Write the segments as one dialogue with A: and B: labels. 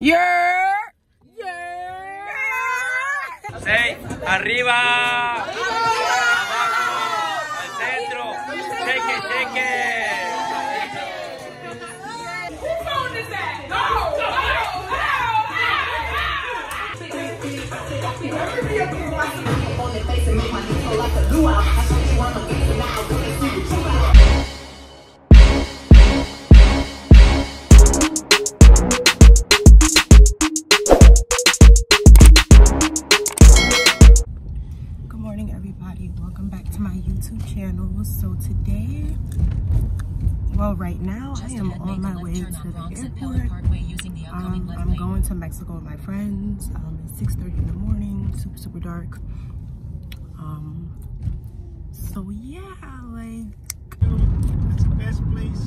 A: Yeah.
B: Yeah.
C: Seis,
D: arriba. Abajo. Al centro. Cheque, cheque.
B: Good
A: everybody. Welcome back to my YouTube channel. So today, well, right now I am on my way to the airport.
D: Um, I'm going
A: to Mexico with my friends. Um, it's 6:30 in the morning. Super super dark. Um, so yeah, like
E: It's the best place,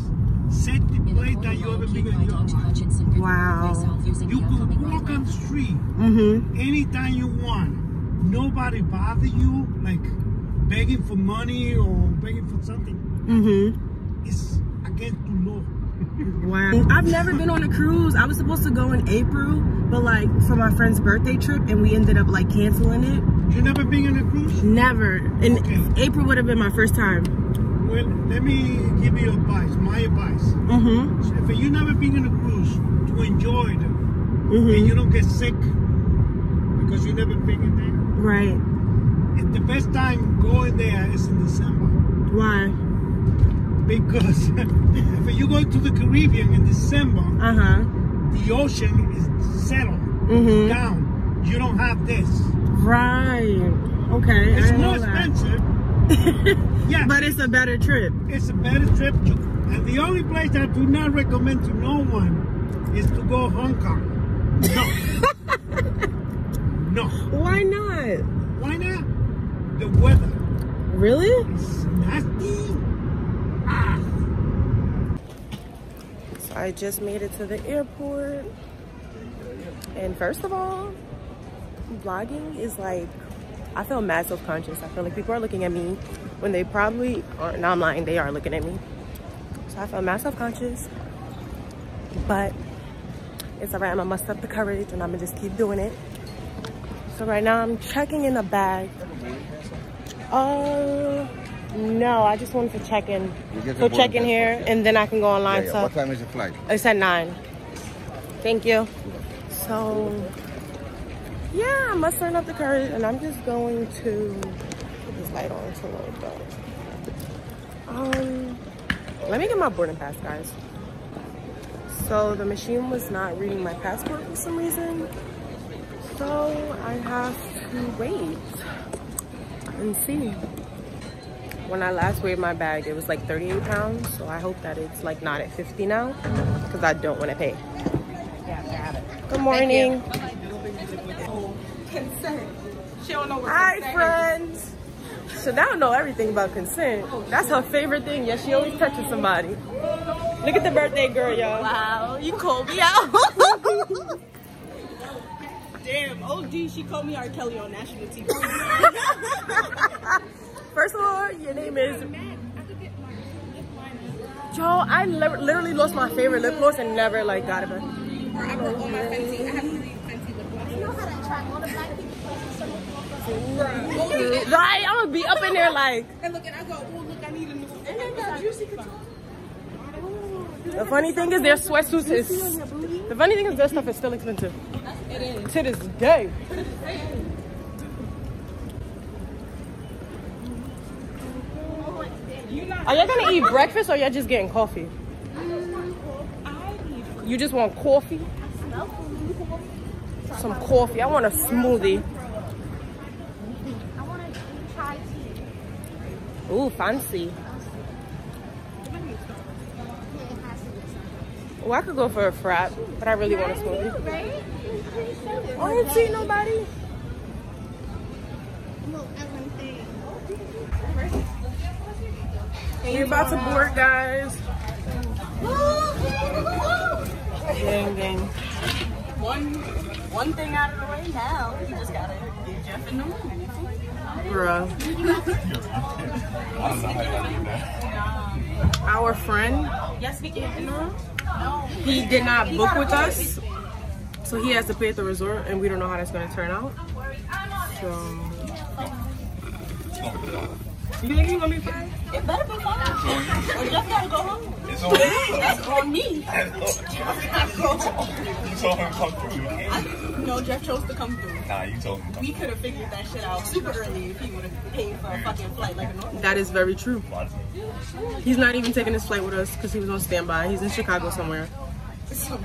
E: safety place that you ever been in your
D: life. wow. You can walk on the
E: street
A: Mhm.
E: anytime you want. Nobody bother you, like begging for money or begging for something.
A: mm-hmm.
E: It's against the law.
A: Wow. I've never been on a cruise. I was supposed to go in April, but like for my friend's birthday trip, and we ended up like canceling it.
E: You never been on a cruise?
A: Never. And Okay. April would have been my first time.
E: Well, let me give you advice. My advice.
A: Mm-hmm.
E: So if you never been on a cruise, to enjoy it, and
A: Mm-hmm. you
E: don't get sick because you never been in there.
A: Right.
E: And the best time going there is in December.
A: Why?
E: Because if you go to the Caribbean in December,
A: Uh huh.
E: the ocean is settled
A: Mhm.
E: down. You don't have this.
A: Right. Okay. It's didn't more expensive.
E: yeah, But it's
A: a better trip.
E: it's a better trip. To, and the only place I do not recommend to no one is to go Hong Kong. No. no.
A: Why not?
E: Why not? The weather
A: Really?
E: It's nasty. Ah.
A: So I just made it to the airport. And first of all, vlogging is like, I feel mad self-conscious. I feel like people are looking at me when they probably aren't. no, I'm lying, they are looking at me. So I feel mad self-conscious. But it's all right, I'm gonna muster up the courage and I'm gonna just keep doing it. So right now I'm checking in a bag. Uh, no, I just wanted to check in.
F: The So check in here first.
A: and then I can go online. yeah. So What
F: time is your flight?
A: it's at nine. Thank you. So, yeah, I'm mustering up the courage and I'm just going to put this light on so low go. Um, let me get my boarding pass, guys. So the machine was not reading my passport for some reason. So I have to wait and see. When I last weighed my bag, it was like 38 pounds. So I hope that it's like not at 50 now because I don't want to pay. Good morning.
B: Hi, friends.
A: So now I know everything about consent. That's her favorite thing. Yeah, she always touches somebody. Look at the birthday girl, y'all.
B: Wow, you called me out. Damn, OD, she called me R. Kelly on national TV.
A: First of all, your name is. Yo, I literally lost my favorite lip gloss and never like got it back. or
B: I wrote all my fancy, I have three fancy lip glosses. You know how to attract all the black people?
A: Right, I'm gonna be up in there like.
B: And look, and I go, oh, look, I need a new. And then got juicy couture. The funny thing is, their sweatsuits is.
A: The funny thing is, their stuff is still expensive.
B: It is.
A: To this day.
B: Are y'all gonna eat
A: breakfast or y'all just getting coffee? You just want coffee? Some coffee. I want a smoothie. Ooh, fancy. Well, I could go for a frat, but I really want a smoothie.
B: I didn't see
A: nobody.
B: We're about to board,
A: guys. Gang, gang.
B: One, one thing out of the way now. You just gotta get Jeff in the room.
A: Bruh. Our friend,
B: Yes, we get in the room. He did not book with us.
A: So he has to pay at the resort, and we don't know how that's gonna turn out. So. You think he's gonna be fine?
B: It better be fine. Or Jeff gotta go home. It's on me. That's on me.
G: You told him to come through.
B: I, no, Jeff chose to come through.
G: Nah, you told him to come We
B: could have figured that shit out super early if he would have paid for a fucking flight like a normal. That
A: is very true. He's not even taking his flight with us because he was on standby. He's in Chicago somewhere.
B: So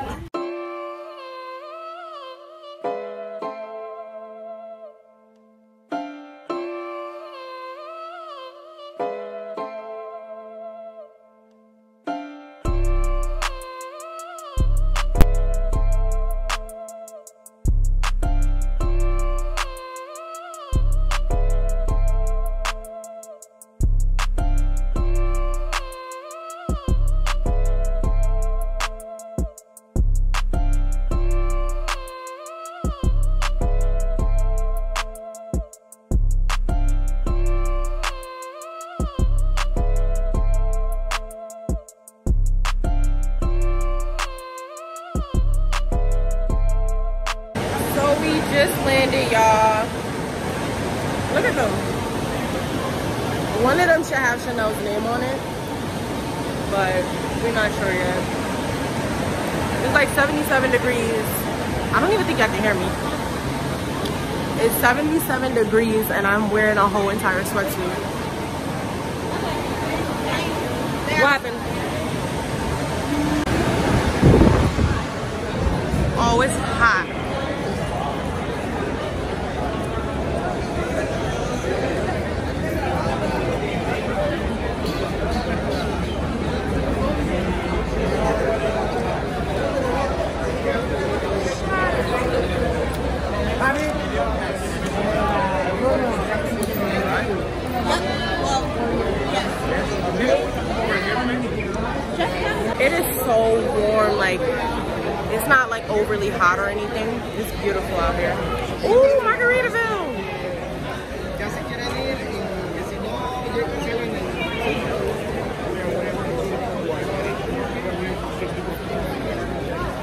A: just landed, y'all. Look at them. One of them should have Chanel's name on it, but we're not sure yet. It's like 77 degrees. I don't even think y'all can hear me. It's 77 degrees and I'm wearing a whole entire sweatsuit.
B: What
A: happened? Oh, it's hot. It is so warm, like it's not like overly hot or anything. It's beautiful out here. Ooh, Margaritaville!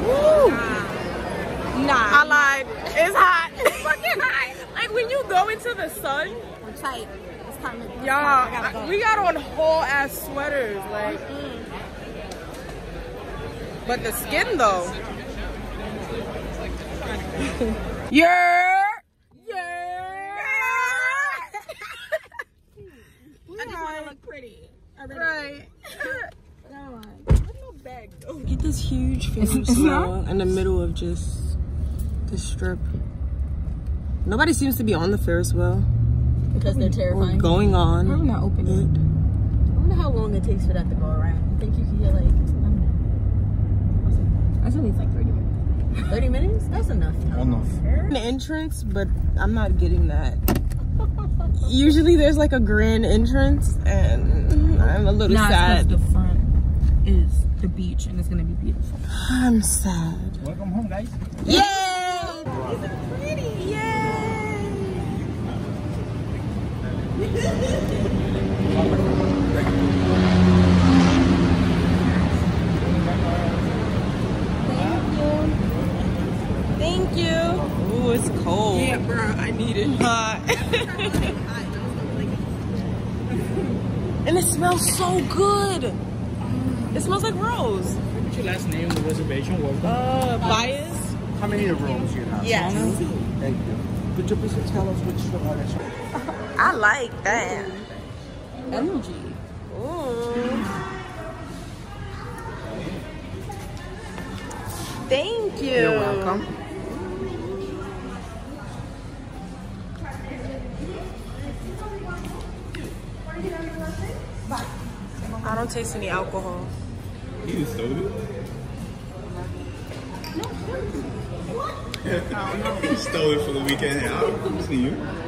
A: Woo!
B: Nah. I
A: lied. It's hot. It's fucking hot. Like when you go into the sun,
B: We're tight. It's time to. y'all, I- we
A: got on whole ass sweaters. Like,
B: mm-hmm.
A: but the skin though. yeah.
B: Yeah.
A: I just want to
B: look pretty. I really Right. Come on. Oh, get
A: this huge film smell in the middle of just the strip. Nobody seems to be on the Ferris wheel
B: Because they're or terrifying. going
A: on. I'm
B: not open it. I wonder how long it takes for that to go around. I think you can get like. That's at least like 30 minutes. 30 minutes? That's enough. An
A: entrance, but I'm not getting that. Usually there's like a grand entrance, and I'm a little sad. the
B: front is the beach and it's gonna be beautiful.
A: I'm sad.
H: Welcome home, guys.
A: Yay! Thank you. Thank you. Ooh, it's cold. Yeah,
B: bro, I need it
A: hot. and it smells so good. It smells like rose. What's
H: your last name, the reservation was?
A: Uh, bias.
H: How many rooms you
A: have? Yes.
B: Thank you.
H: Could you please tell us which one is
A: I like that.
B: Energy.
A: Ooh. Thank you. You're welcome. I don't taste any alcohol.
G: You just stole it. you stole it for the weekend. Hey, I don't see you.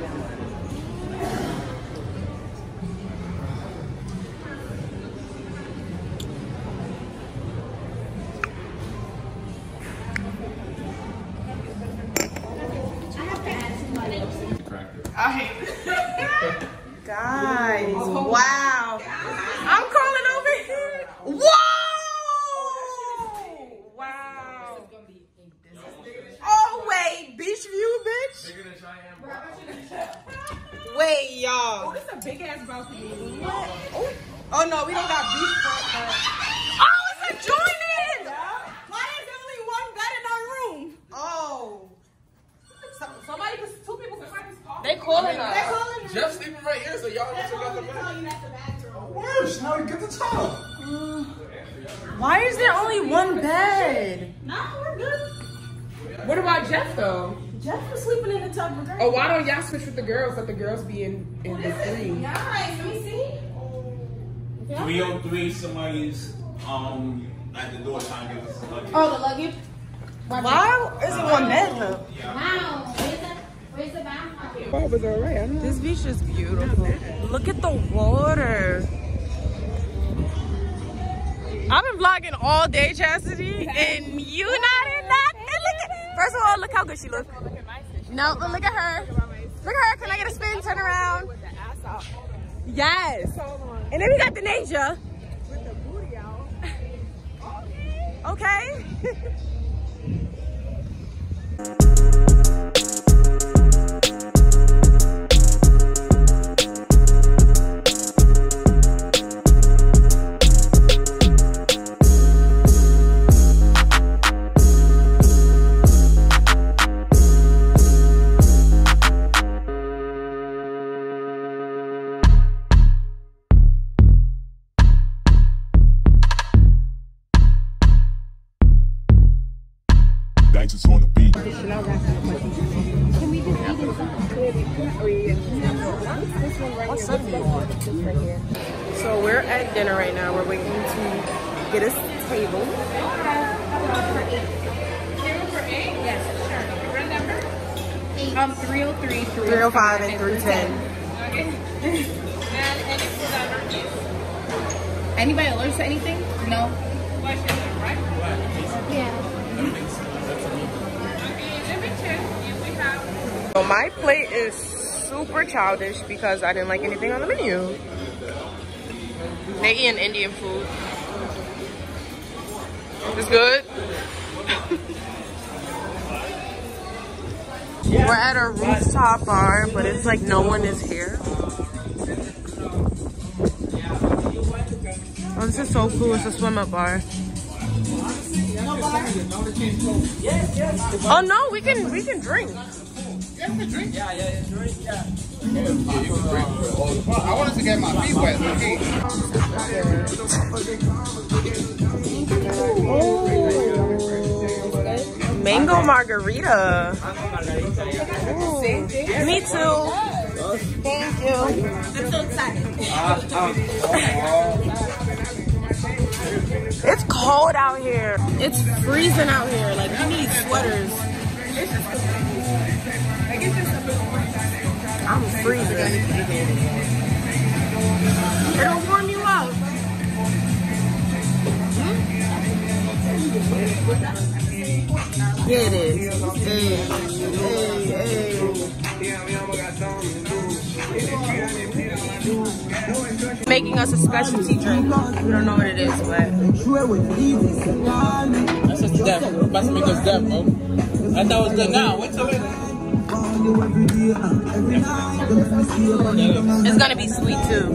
B: Calling us. They're calling Jeff's sleeping right here, so y'all They're check out the bed. tell you that's the bathroom. Worse,
H: now
G: get the
H: tub.
A: Why is there only one bed?
B: Nah, we're good.
G: What about Jeff though?
B: Jeff was sleeping in the tub regardless. Oh, why
G: don't y'all switch with the girls? Let the girls be in in the green.
B: Nice. Let me see.
H: 303, somebody's um at the door trying to give us a luggage.
B: Oh, the luggage.
A: Why is it one bed though?
I: Wow, where's the, where's the
B: bathroom? It was alright. I don't
A: know. This beach is beautiful. Look at the water. I've been vlogging all day, Chastity, and you not in that. And look at, first of all, look how good she looks.
B: No, but look at her. Look at her. Can I get a spin? Turn around.
A: Yes. And then we got the Nasia. Okay.
B: Um, 303. 305 and
A: 310.
B: Anybody allergic to anything? No.
I: Yeah.
A: So my plate is super childish because I didn't like anything on the menu. They eating Indian food. It's good. We're at a rooftop bar, but it's like no one is here. Oh, this is so cool. It's a swim up bar. Oh no, we can we can drink.
H: I wanted
G: to get
H: my feet wet. Okay.
A: Mango margarita. Ooh. Me too.
B: Thank you. I'm so excited.
A: It's cold out here. It's freezing out here. Like we need sweaters. I'm freezing. It'll warm you up. Hmm?
B: Yeah,
A: it. Hey, hey, hey. Making us a specialty drink. We don't know what it is, but
H: That's just death. About to make us deaf, bro. I thought it was good. Now, wait till it.
A: it's gonna be sweet too.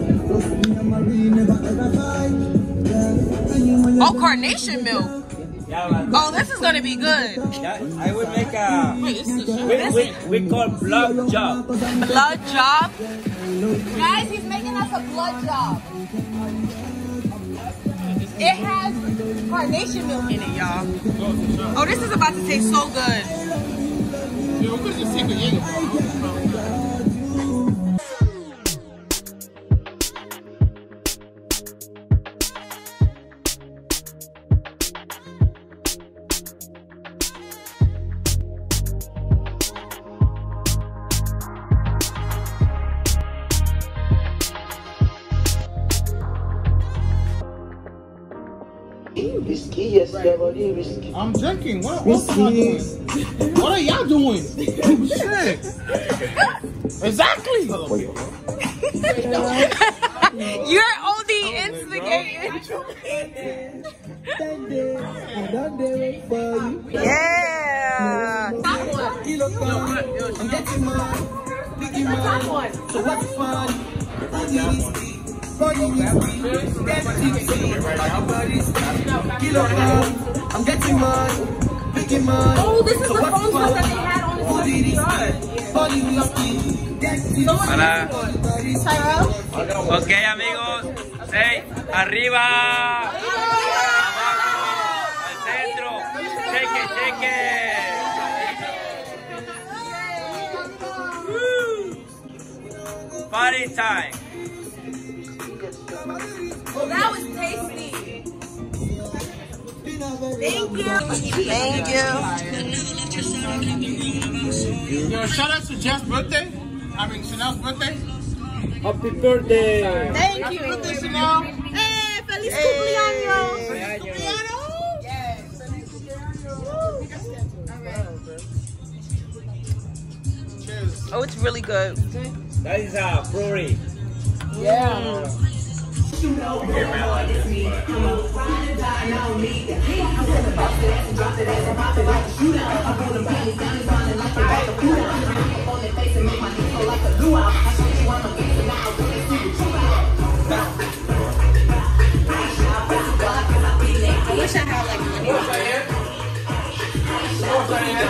A: Oh, carnation milk.
D: Oh,
A: this is gonna be good.
D: I would make a. Wait, this
B: is
D: We, we, we call blood job.
A: blood job.
B: Guys, he's making us a blood job.
A: It has Carnation milk in it, y'all. Oh, this is about to taste so good.
H: Drinking. What, what am I doing? What are y'all doing? Shit. Exactly.
A: You're only
B: instigating. I done there wait for you.
A: Yeah. I'm
B: getting money,
A: biggie money. So
B: what's fun? Body is body is get tipsy. Body body's kilogram. I'm getting money, biggie money.
A: Oh, this is So the what's phone stuff that they had on the Body is CPR.
B: body whiskey. Get tipsy.
D: Hola.
B: Body
D: Ok, amigos. Seis. Arriba. Abajo. Al centro.
C: Cheque, cheque.
D: Woo. Party time.
B: Well, that was tasty. Thank you. Thank you.
H: Yo, shout out to Jeff's birthday. I mean, Chanel's birthday.
D: Happy birthday.
B: Thank you. Birthday, Chanel. Hey, feliz cumpleaños.
A: Cheers. Oh, it's really good.
D: That is uh, a brewery
A: you know
G: going hard is me. I'm a ride and die, and I don't need that.
B: I'm gonna bust it ass and drop it ass and pop it like a shootout. I'm gonna bring it down and find it like a bag of food. I'm gonna hang up on their face and make my dick go like a luau. I show you I'm a gangster now, I'm gonna see the truth out. I wish I had like money. What's right here? What's right here?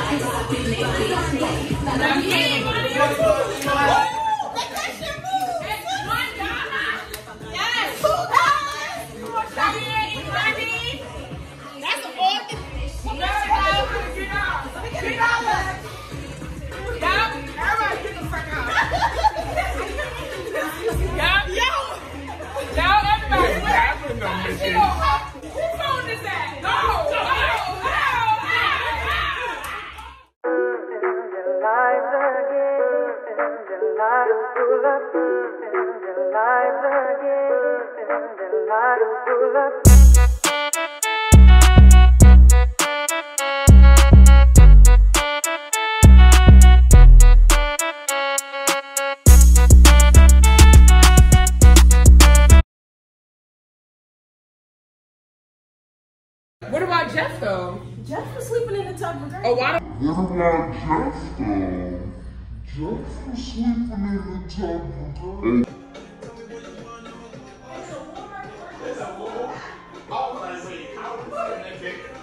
B: I'm getting money.
A: What
G: about Jeff though?
B: Jeff was sleeping in the tub with her. Oh, why?
J: What about Jeff though? Jeff was sleeping in the tub with her.